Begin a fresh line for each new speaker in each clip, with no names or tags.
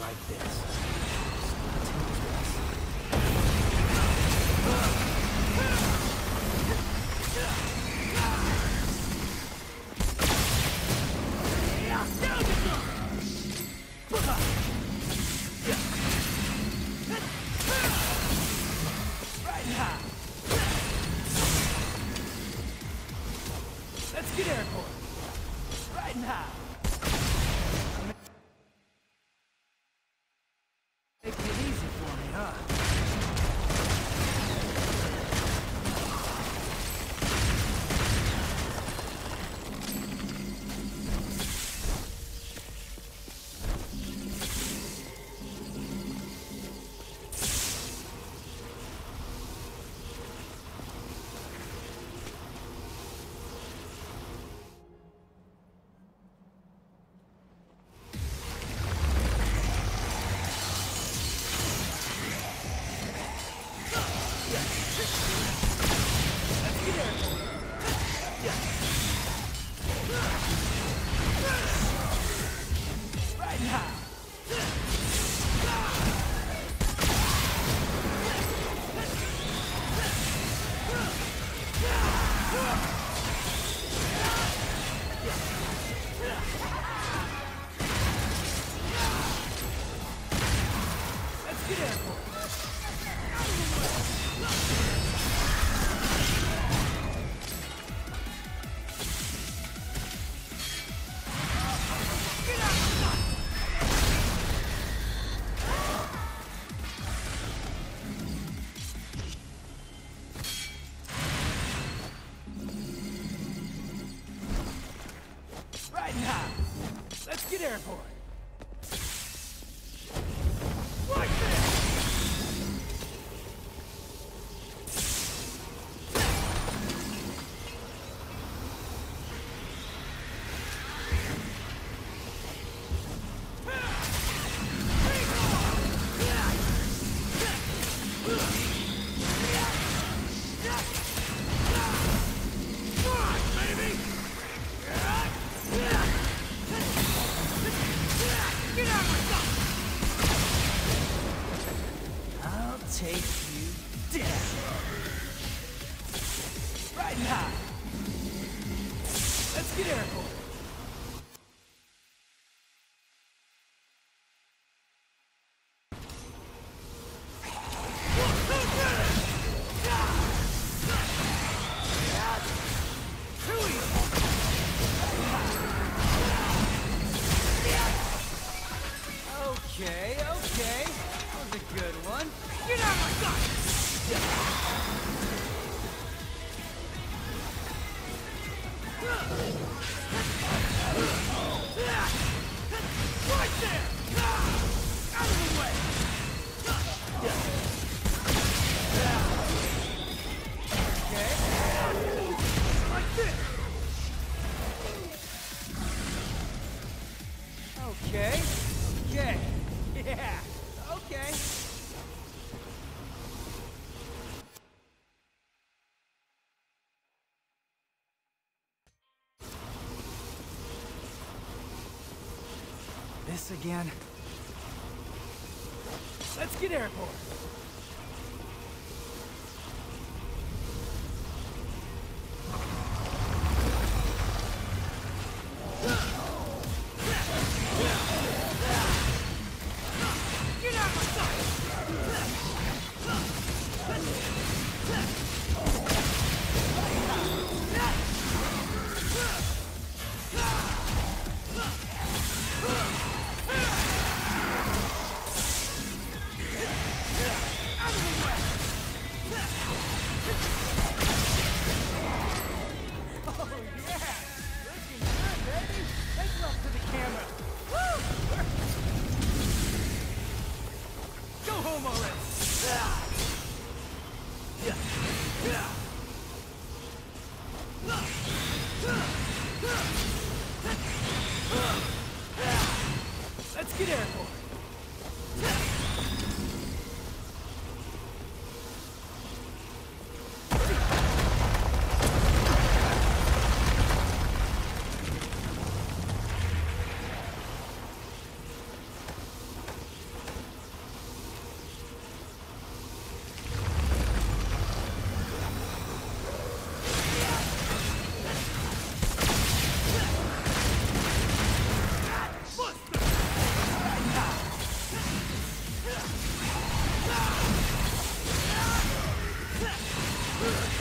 like this. Let's This again? Let's get airborne. Moritz! Let's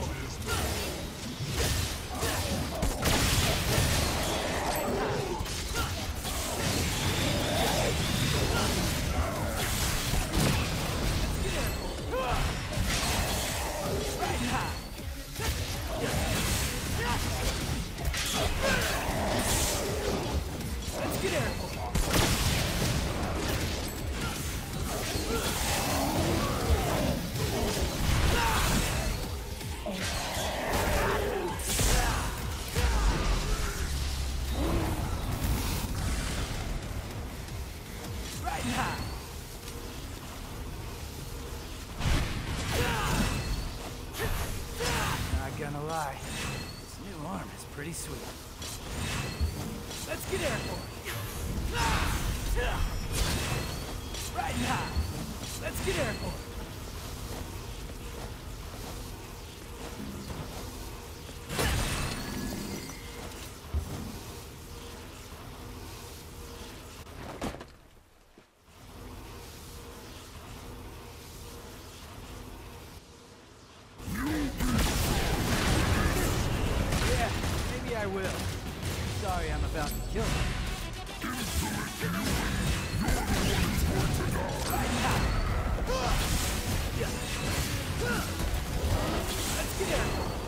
Oh, sweet. Let's get airborne. Right now. Let's get airborne. Will. Sorry I'm about to kill you. Let's get airborne.